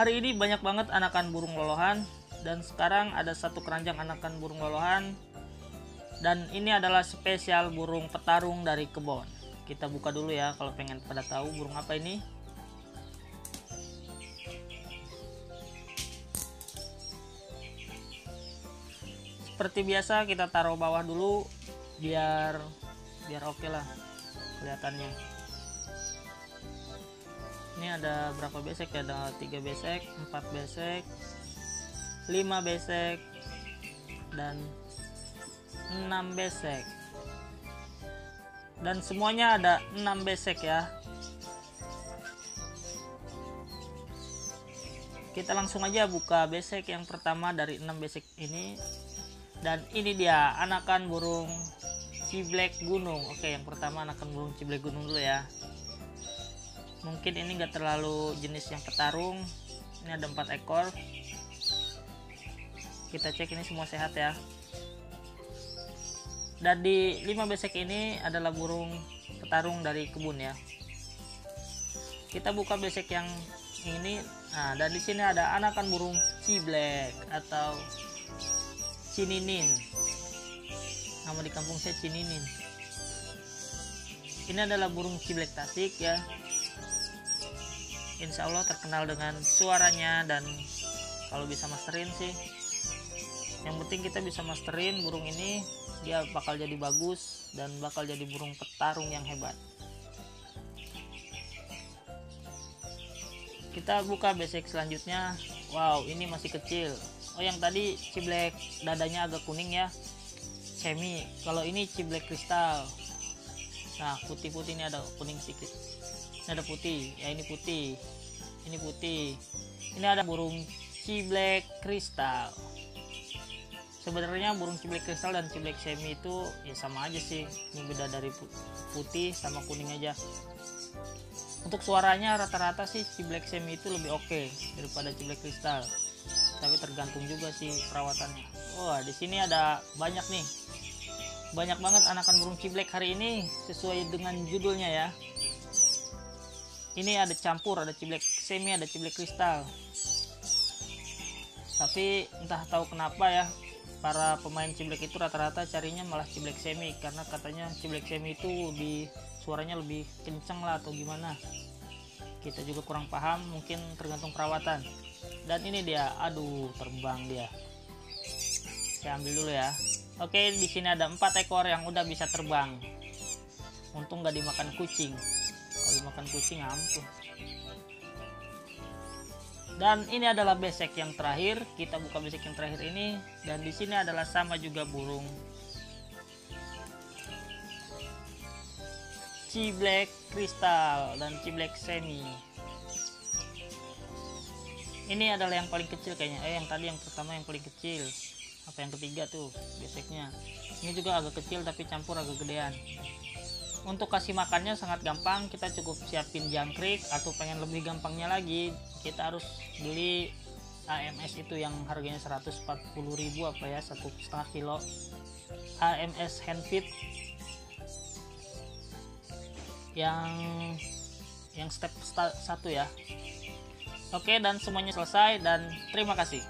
hari ini banyak banget anakan burung lolohan dan sekarang ada satu keranjang anakan burung lolohan. Dan ini adalah spesial burung petarung dari kebon. Kita buka dulu ya kalau pengen pada tahu burung apa ini. Seperti biasa kita taruh bawah dulu biar biar oke okay lah kelihatannya ini ada berapa besek ya? Ada tiga besek empat besek lima besek dan enam besek. Dan semuanya ada enam besek ya. Kita langsung aja buka besek yang pertama dari enam besek ini. Dan ini dia anakan burung ciblek gunung. Oke yang pertama anakan burung ciblek gunung dulu ya mungkin ini enggak terlalu jenis yang petarung ini ada empat ekor. Kita cek ini semua sehat ya. Dan di lima besek ini adalah burung petarung dari kebun ya. Kita buka besek yang ini. Nah dan di sini ada anakan burung ciblek atau Cininin. Nama di kampung saya Cininin. Ini adalah burung ciblek tasik ya Insya Allah terkenal dengan suaranya dan kalau bisa masterin sih. Yang penting kita bisa masterin burung ini dia bakal jadi bagus dan bakal jadi burung petarung yang hebat. Kita buka basic selanjutnya. Wow ini masih kecil. Oh yang tadi ciblek dadanya agak kuning ya. Semi kalau ini ciblek kristal. Nah putih-putih ini ada kuning sedikit ini ada putih ya ini putih. Ini putih. Ini ada burung ciblek kristal. Sebenarnya burung ciblek kristal dan ciblek semi itu ya sama aja sih. Ini beda dari putih sama kuning aja. Untuk suaranya rata-rata sih ciblek semi itu lebih oke okay daripada ciblek kristal. Tapi tergantung juga sih perawatannya. Wah di sini ada banyak nih. Banyak banget anakan burung ciblek hari ini sesuai dengan judulnya ya ini ada campur ada ciblek semi ada ciblek kristal. Tapi entah tahu kenapa ya para pemain ciblek itu rata-rata carinya malah ciblek semi karena katanya ciblek semi itu di suaranya lebih kenceng lah atau gimana. Kita juga kurang paham mungkin tergantung perawatan. Dan ini dia aduh terbang dia. Saya ambil dulu ya. Oke di sini ada empat ekor yang udah bisa terbang. Untung gak dimakan kucing kalau dimakan kucing ampun dan ini adalah besek yang terakhir. Kita buka besek yang terakhir ini. Dan di sini adalah sama juga burung. Ciblek kristal dan ciblek semi. Ini adalah yang paling kecil kayaknya. Eh yang tadi yang pertama yang paling kecil. Apa yang ketiga tuh beseknya. Ini juga agak kecil tapi campur agak gedean untuk kasih makannya sangat gampang kita cukup siapin jangkrik atau pengen lebih gampangnya lagi kita harus beli AMS itu yang harganya 140.000 apa ya satu setengah kilo. AMS handfeed yang yang step satu ya. Oke dan semuanya selesai dan terima kasih.